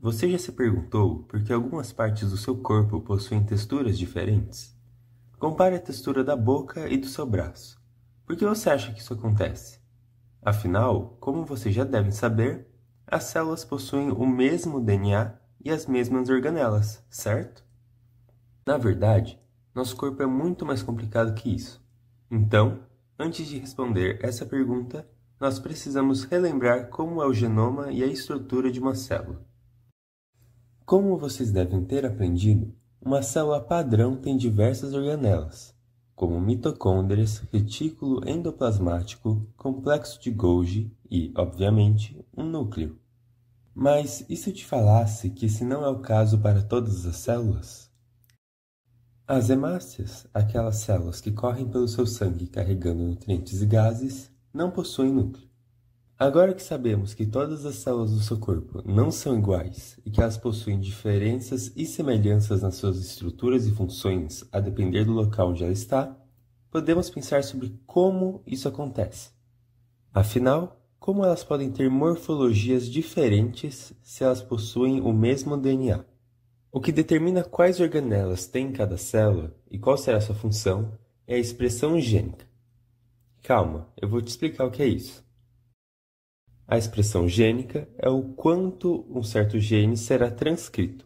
Você já se perguntou por que algumas partes do seu corpo possuem texturas diferentes? Compare a textura da boca e do seu braço. Por que você acha que isso acontece? Afinal, como vocês já devem saber, as células possuem o mesmo DNA e as mesmas organelas, certo? Na verdade, nosso corpo é muito mais complicado que isso. Então, antes de responder essa pergunta, nós precisamos relembrar como é o genoma e a estrutura de uma célula. Como vocês devem ter aprendido, uma célula padrão tem diversas organelas, como mitocôndrias, retículo endoplasmático, complexo de Golgi e, obviamente, um núcleo. Mas e se eu te falasse que esse não é o caso para todas as células? As hemácias, aquelas células que correm pelo seu sangue carregando nutrientes e gases, não possuem núcleo. Agora que sabemos que todas as células do seu corpo não são iguais e que elas possuem diferenças e semelhanças nas suas estruturas e funções a depender do local onde ela está, podemos pensar sobre como isso acontece. Afinal, como elas podem ter morfologias diferentes se elas possuem o mesmo DNA? O que determina quais organelas tem cada célula e qual será sua função é a expressão gênica. Calma, eu vou te explicar o que é isso. A expressão gênica é o quanto um certo gene será transcrito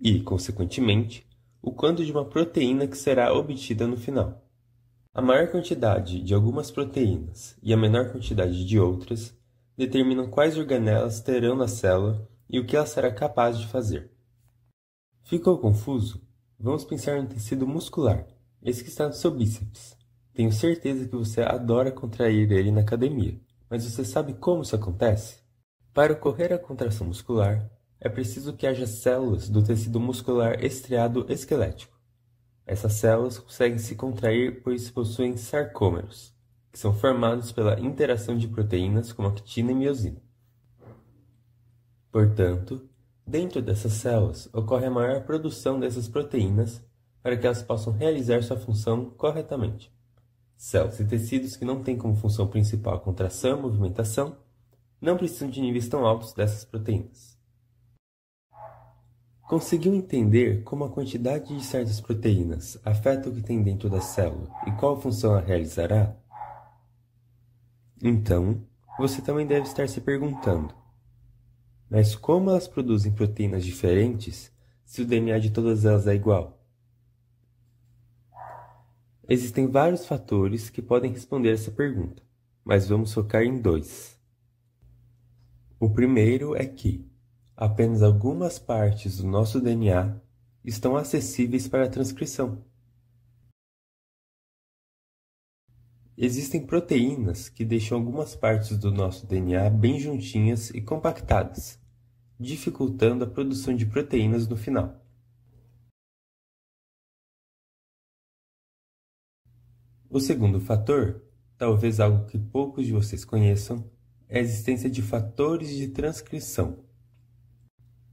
e, consequentemente, o quanto de uma proteína que será obtida no final. A maior quantidade de algumas proteínas e a menor quantidade de outras determinam quais organelas terão na célula e o que ela será capaz de fazer. Ficou confuso? Vamos pensar no tecido muscular, esse que está no seu bíceps. Tenho certeza que você adora contrair ele na academia. Mas você sabe como isso acontece? Para ocorrer a contração muscular, é preciso que haja células do tecido muscular estriado esquelético. Essas células conseguem se contrair pois possuem sarcômeros, que são formados pela interação de proteínas como actina e miosina. Portanto, dentro dessas células ocorre a maior produção dessas proteínas para que elas possam realizar sua função corretamente. Células e tecidos que não têm como função principal a contração e movimentação não precisam de níveis tão altos dessas proteínas. Conseguiu entender como a quantidade de certas proteínas afeta o que tem dentro da célula e qual função ela realizará? Então, você também deve estar se perguntando: mas como elas produzem proteínas diferentes se o DNA de todas elas é igual? Existem vários fatores que podem responder essa pergunta, mas vamos focar em dois. O primeiro é que apenas algumas partes do nosso DNA estão acessíveis para a transcrição. Existem proteínas que deixam algumas partes do nosso DNA bem juntinhas e compactadas, dificultando a produção de proteínas no final. O segundo fator, talvez algo que poucos de vocês conheçam, é a existência de fatores de transcrição.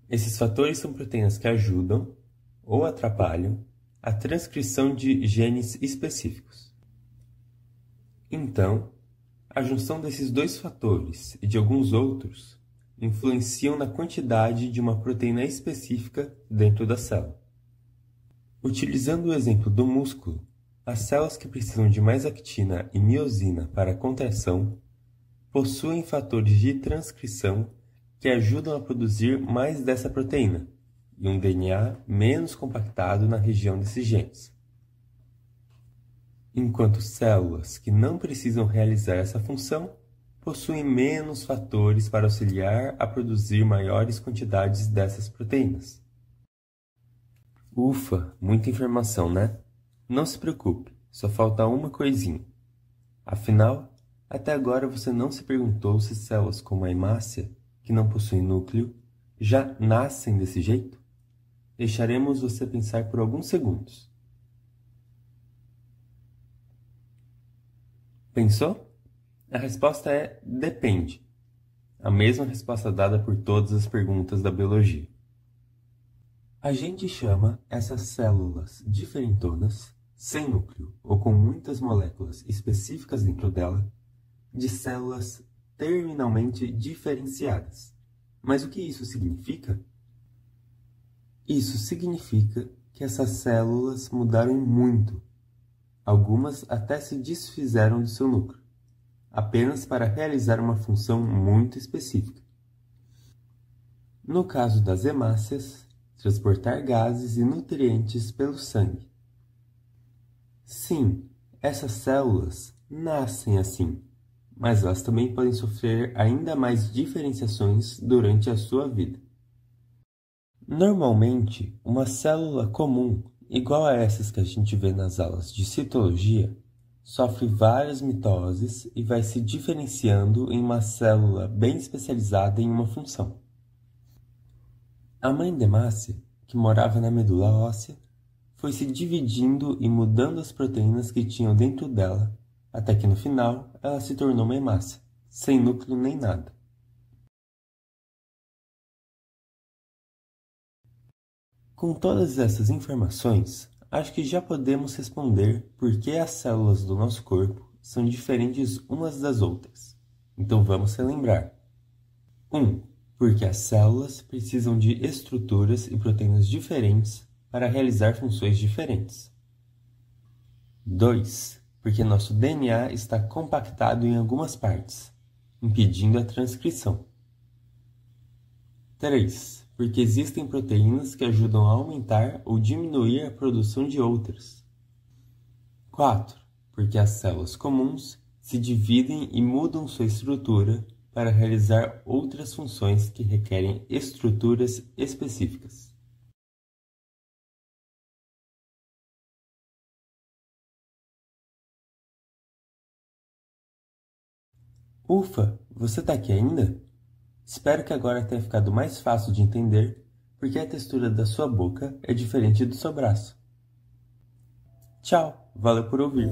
Esses fatores são proteínas que ajudam ou atrapalham a transcrição de genes específicos. Então, a junção desses dois fatores e de alguns outros influenciam na quantidade de uma proteína específica dentro da célula. Utilizando o exemplo do músculo, as células que precisam de mais actina e miosina para a contração possuem fatores de transcrição que ajudam a produzir mais dessa proteína e um DNA menos compactado na região desses genes. Enquanto células que não precisam realizar essa função possuem menos fatores para auxiliar a produzir maiores quantidades dessas proteínas. Ufa, muita informação, né? Não se preocupe, só falta uma coisinha. Afinal, até agora você não se perguntou se células como a hemácia, que não possuem núcleo, já nascem desse jeito? Deixaremos você pensar por alguns segundos. Pensou? A resposta é depende. A mesma resposta dada por todas as perguntas da biologia. A gente chama essas células diferentonas sem núcleo ou com muitas moléculas específicas dentro dela, de células terminalmente diferenciadas. Mas o que isso significa? Isso significa que essas células mudaram muito. Algumas até se desfizeram de seu núcleo, apenas para realizar uma função muito específica. No caso das hemácias, transportar gases e nutrientes pelo sangue. Sim, essas células nascem assim, mas elas também podem sofrer ainda mais diferenciações durante a sua vida. Normalmente, uma célula comum, igual a essas que a gente vê nas aulas de citologia, sofre várias mitoses e vai se diferenciando em uma célula bem especializada em uma função. A mãe Demácia, que morava na medula óssea, foi se dividindo e mudando as proteínas que tinham dentro dela, até que no final ela se tornou uma hemácia, sem núcleo nem nada. Com todas essas informações, acho que já podemos responder por que as células do nosso corpo são diferentes umas das outras. Então vamos relembrar. 1. Um, porque as células precisam de estruturas e proteínas diferentes para realizar funções diferentes. 2. Porque nosso DNA está compactado em algumas partes, impedindo a transcrição. 3 porque existem proteínas que ajudam a aumentar ou diminuir a produção de outras. 4. Porque as células comuns se dividem e mudam sua estrutura para realizar outras funções que requerem estruturas específicas. Ufa, você está aqui ainda? Espero que agora tenha ficado mais fácil de entender porque a textura da sua boca é diferente do seu braço. Tchau, valeu por ouvir.